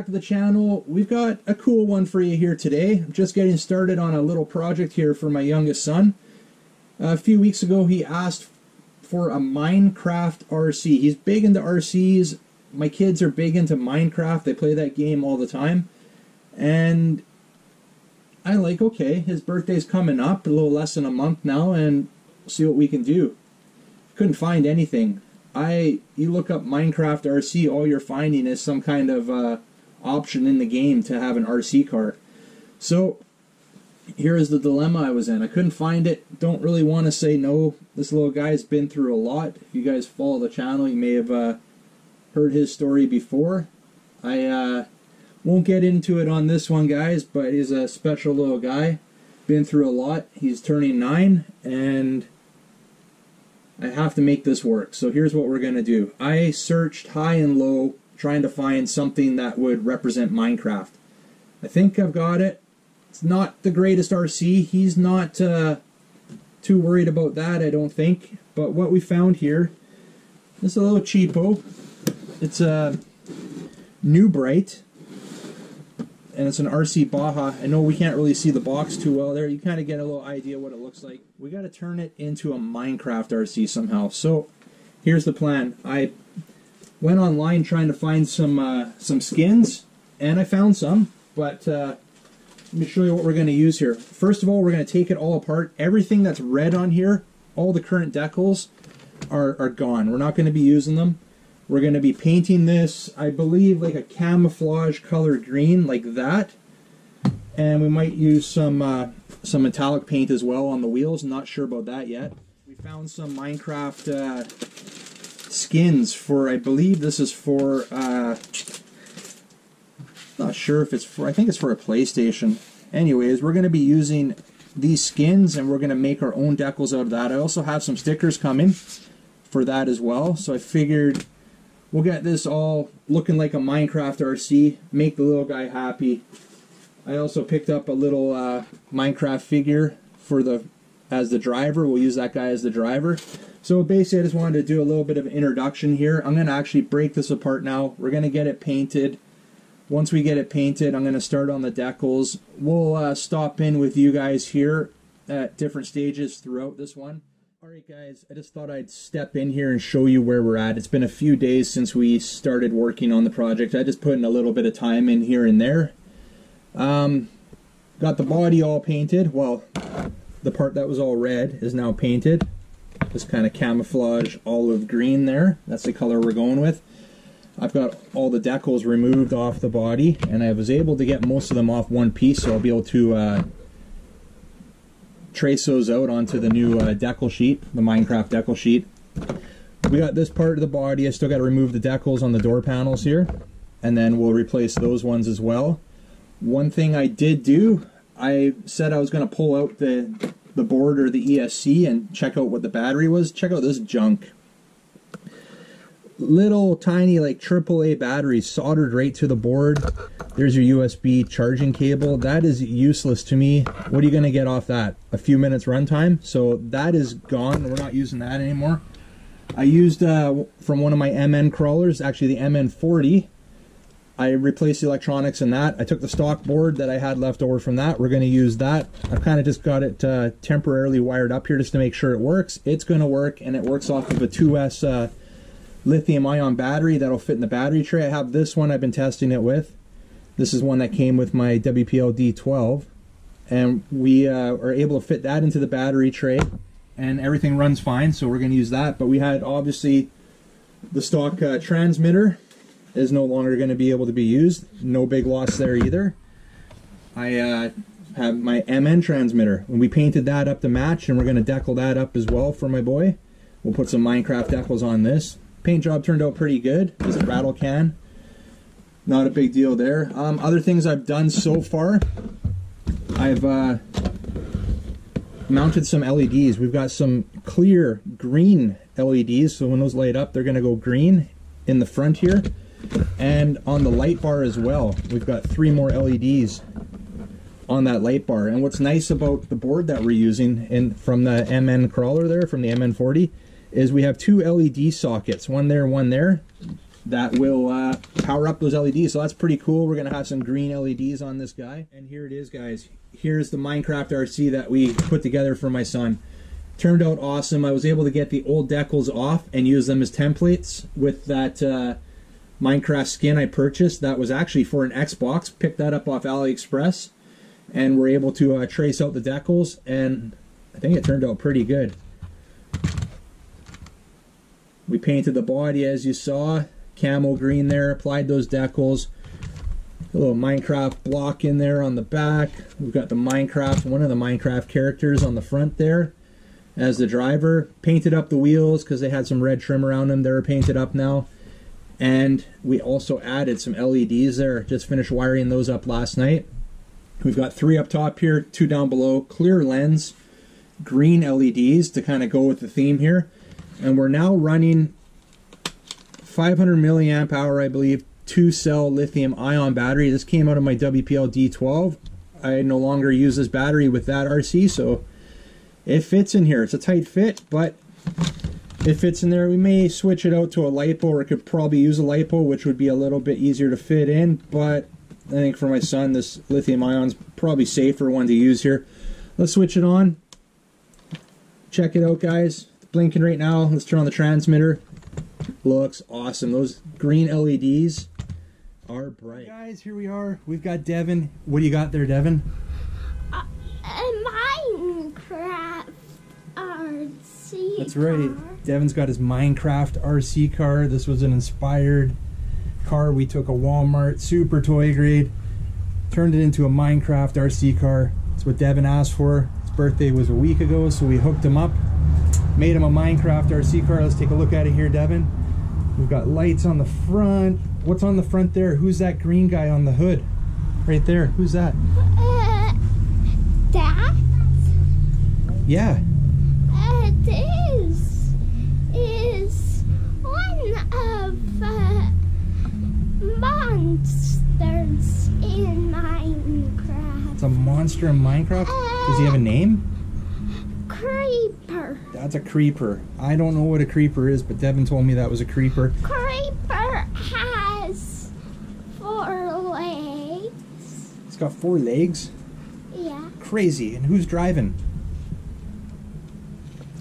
back to the channel. We've got a cool one for you here today. I'm just getting started on a little project here for my youngest son. a few weeks ago he asked for a Minecraft RC. He's big into RCs. My kids are big into Minecraft. They play that game all the time. And I like, okay, his birthday's coming up, a little less than a month now, and see what we can do. Couldn't find anything. I you look up Minecraft RC, all you're finding is some kind of uh, option in the game to have an RC car. So here is the dilemma I was in. I couldn't find it. Don't really want to say no. This little guy's been through a lot. If you guys follow the channel, you may have uh, heard his story before. I uh, won't get into it on this one, guys, but he's a special little guy. Been through a lot. He's turning nine, and I have to make this work. So here's what we're going to do. I searched high and low trying to find something that would represent Minecraft. I think I've got it. It's not the greatest RC. He's not uh, too worried about that, I don't think. But what we found here is a little cheapo. It's a New Bright and it's an RC Baja. I know we can't really see the box too well there. You kind of get a little idea what it looks like. We got to turn it into a Minecraft RC somehow. So here's the plan. I went online trying to find some uh, some skins, and I found some. But uh, let me show you what we're going to use here. First of all, we're going to take it all apart. Everything that's red on here, all the current decals, are, are gone. We're not going to be using them. We're going to be painting this, I believe, like a camouflage color green, like that. And we might use some uh, some metallic paint as well on the wheels. Not sure about that yet. We found some Minecraft uh, skins for, I believe this is for, uh, not sure if it's for, I think it's for a PlayStation. Anyways, we're going to be using these skins and we're going to make our own decals out of that. I also have some stickers coming for that as well. So I figured We'll get this all looking like a Minecraft RC, make the little guy happy. I also picked up a little uh, Minecraft figure for the as the driver. We'll use that guy as the driver. So basically I just wanted to do a little bit of introduction here. I'm going to actually break this apart now. We're going to get it painted. Once we get it painted, I'm going to start on the decals. We'll uh, stop in with you guys here at different stages throughout this one. Alright guys, I just thought I'd step in here and show you where we're at. It's been a few days since we started working on the project. I just put in a little bit of time in here and there. Um, got the body all painted. Well, the part that was all red is now painted. This kind of camouflage olive green there. That's the color we're going with. I've got all the decals removed off the body and I was able to get most of them off one piece so I'll be able to uh, trace those out onto the new uh, decal sheet, the Minecraft decal sheet. We got this part of the body. I still got to remove the decals on the door panels here. And then we'll replace those ones as well. One thing I did do, I said I was going to pull out the, the board or the ESC and check out what the battery was. Check out this junk little tiny like AAA batteries soldered right to the board. There's your USB charging cable. That is useless to me. What are you going to get off that? A few minutes runtime. So that is gone. We're not using that anymore. I used uh, from one of my MN crawlers, actually the MN40. I replaced the electronics in that. I took the stock board that I had left over from that. We're going to use that. I've kind of just got it uh, temporarily wired up here just to make sure it works. It's going to work, and it works off of a 2S uh, lithium ion battery that'll fit in the battery tray. I have this one I've been testing it with. This is one that came with my WPL D12 and we uh, are able to fit that into the battery tray and everything runs fine so we're going to use that but we had obviously the stock uh, transmitter is no longer going to be able to be used no big loss there either I uh, have my MN transmitter and we painted that up to match and we're going to decal that up as well for my boy we'll put some Minecraft decals on this Paint job turned out pretty good. A rattle can. Not a big deal there. Um, other things I've done so far, I've uh, mounted some LEDs. We've got some clear green LEDs, so when those light up, they're going to go green in the front here. And on the light bar as well, we've got three more LEDs on that light bar. And what's nice about the board that we're using in from the MN crawler there, from the MN40, is we have two LED sockets, one there, one there. that will uh, power up those LEDs. So that's pretty cool. We're gonna have some green LEDs on this guy. And here it is, guys. Here's the Minecraft RC that we put together for my son. Turned out awesome. I was able to get the old decals off and use them as templates with that uh, Minecraft skin I purchased. That was actually for an Xbox. Picked that up off AliExpress, and we're able to uh, trace out the decals. And I think it turned out pretty good. We painted the body as you saw, camo green there, applied those decals. A little Minecraft block in there on the back. We've got the Minecraft, one of the Minecraft characters on the front there as the driver. Painted up the wheels because they had some red trim around them. They're painted up now. And we also added some LEDs there. Just finished wiring those up last night. We've got three up top here, two down below. Clear lens, green LEDs to kind of go with the theme here and we're now running 500 milliamp hour, I believe, two cell lithium ion battery. This came out of my WPL D12. I no longer use this battery with that RC, so it fits in here. It's a tight fit, but it fits in there. We may switch it out to a LiPo, or it could probably use a LiPo, which would be a little bit easier to fit in, but I think for my son, this lithium ion's probably safer one to use here. Let's switch it on. Check it out, guys blinking right now. Let's turn on the transmitter. Looks awesome. Those green LEDs are bright. Guys, here we are. We've got Devin. What do you got there, Devin? Uh, a Minecraft RC That's right. Devin's got his Minecraft RC car. This was an inspired car. We took a Walmart super toy grade, turned it into a Minecraft RC car. That's what Devin asked for. His birthday was a week ago, so we hooked him up Made him a Minecraft RC car. Let's take a look at it here, Devin. We've got lights on the front. What's on the front there? Who's that green guy on the hood? Right there. Who's that? Uh, that? Yeah. In Minecraft. It's a monster in Minecraft? Does he have a name? creeper. That's a creeper. I don't know what a creeper is, but Devin told me that was a creeper. Creeper has four legs. It's got four legs? Yeah. Crazy. And who's driving?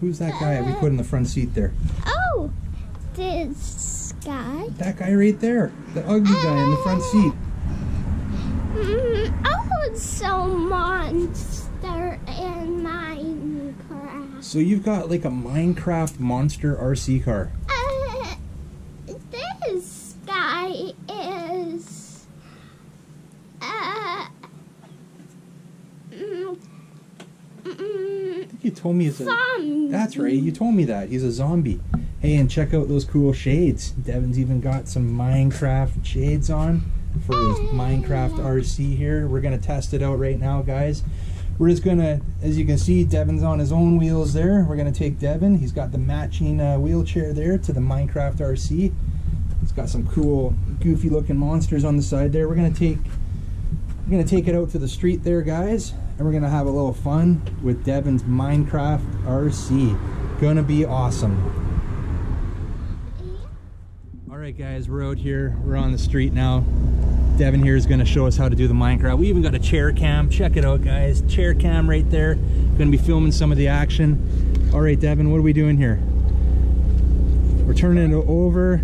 Who's that guy uh, we put in the front seat there? Oh, this guy. That guy right there. The ugly uh, guy in the front seat. Mm, so monster in my so you've got like a Minecraft monster RC car. Uh, this guy is. Uh, mm, mm, you told me it's a. That's right. You told me that he's a zombie. Hey, and check out those cool shades. Devin's even got some Minecraft shades on for his Minecraft RC here. We're gonna test it out right now, guys. We're just gonna, as you can see, Devin's on his own wheels there. We're gonna take Devin. He's got the matching uh, wheelchair there to the Minecraft RC. It's got some cool, goofy looking monsters on the side there. We're gonna take, we're gonna take it out to the street there, guys, and we're gonna have a little fun with Devin's Minecraft RC. Gonna be awesome. All right, guys, we're out here. We're on the street now. Devin here is going to show us how to do the Minecraft. We even got a chair cam. Check it out, guys. Chair cam right there. Going to be filming some of the action. All right, Devin, what are we doing here? We're turning it over.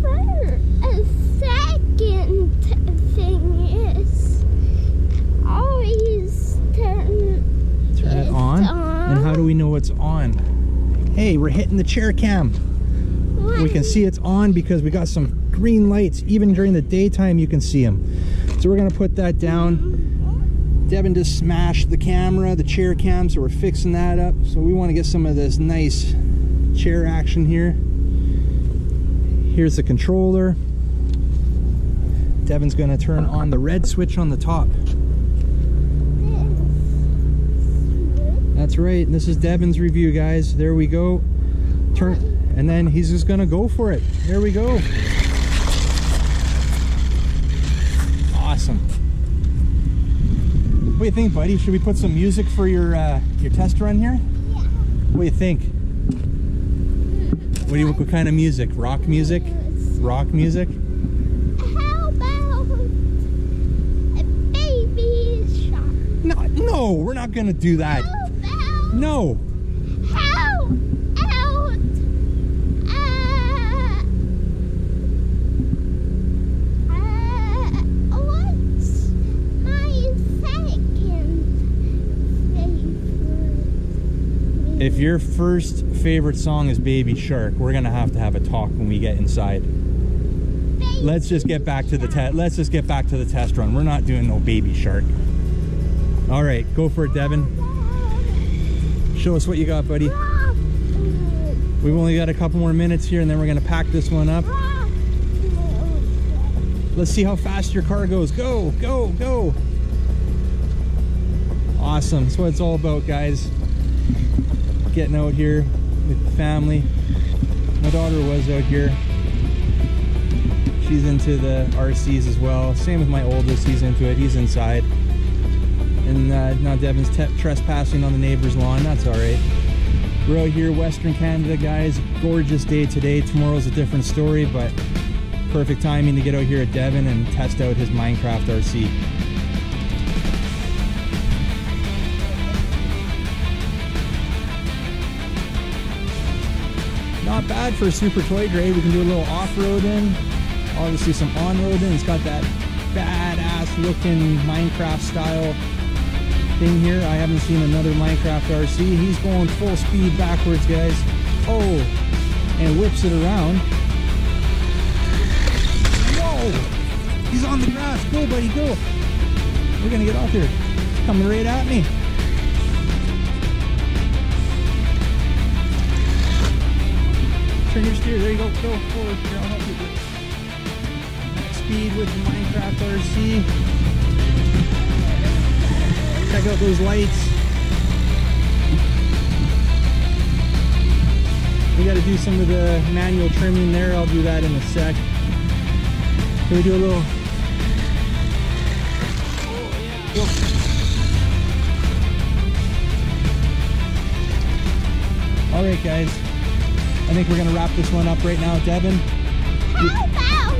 For a second thing is always turn, turn it on. on. And how do we know it's on? Hey, we're hitting the chair cam. We can see it's on because we got some green lights. Even during the daytime, you can see them. So we're gonna put that down. Devin just smashed the camera, the chair cam, so we're fixing that up. So we wanna get some of this nice chair action here. Here's the controller. Devin's gonna turn on the red switch on the top. That's right, this is Devin's review, guys. There we go. Turn, and then he's just gonna go for it. There we go. awesome. What do you think, buddy? Should we put some music for your uh, your test run here? Yeah. What do you think? What do you what kind of music? Rock music? rock music? How about a baby shark? No, no, we're not gonna do that. How about No. If your first favorite song is Baby Shark, we're gonna have to have a talk when we get inside. Baby Let's just get back to the test. Let's just get back to the test run. We're not doing no Baby Shark. All right, go for it, Devin. Show us what you got, buddy. We've only got a couple more minutes here, and then we're gonna pack this one up. Let's see how fast your car goes. Go, go, go. Awesome. That's what it's all about, guys. Getting out here with the family. My daughter was out here. She's into the RCs as well. Same with my oldest. He's into it. He's inside. And uh, now Devin's trespassing on the neighbor's lawn. That's all right. We're out here, Western Canada, guys. Gorgeous day today. Tomorrow's a different story, but perfect timing to get out here at Devin and test out his Minecraft RC. Bad for a super toy grade. We can do a little off-roading, obviously some on-roading. It's got that badass looking Minecraft style thing here. I haven't seen another Minecraft RC. He's going full speed backwards, guys. Oh, and whips it around. Whoa! He's on the grass. Go, buddy, go. We're gonna get off here. Coming right at me. Turn your. There you go. Go forward. Here, I'll help you. Max speed with the Minecraft RC. Check out those lights. We got to do some of the manual trimming there. I'll do that in a sec. Can we do a little? All right, guys. I think we're gonna wrap this one up right now, Devin. How about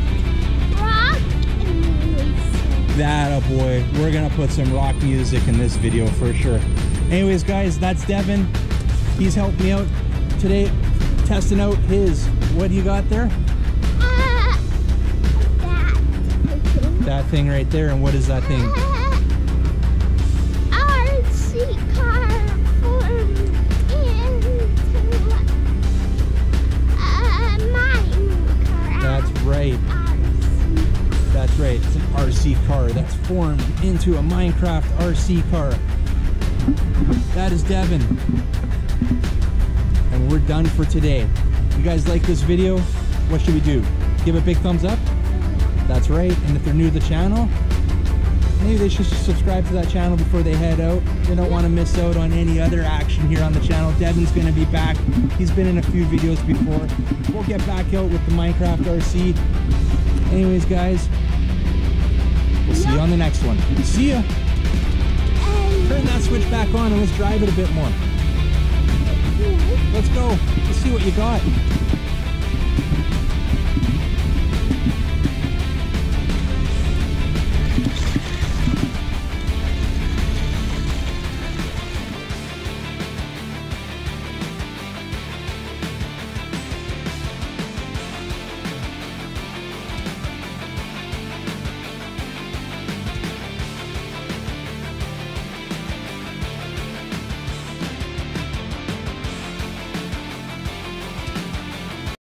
rock music? That a boy. We're gonna put some rock music in this video for sure. Anyways, guys, that's Devin. He's helped me out today, testing out his. What do you got there? Uh, that. That thing right there. And what is that thing? Car that's formed into a Minecraft RC car. That is Devin. And we're done for today. You guys like this video? What should we do? Give a big thumbs up? That's right. And if they're new to the channel, maybe they should subscribe to that channel before they head out. They don't want to miss out on any other action here on the channel. Devin's going to be back. He's been in a few videos before. We'll get back out with the Minecraft RC. Anyways, guys, we'll see you on the next one. See ya. Turn that switch back on and let's drive it a bit more. Let's go. Let's see what you got.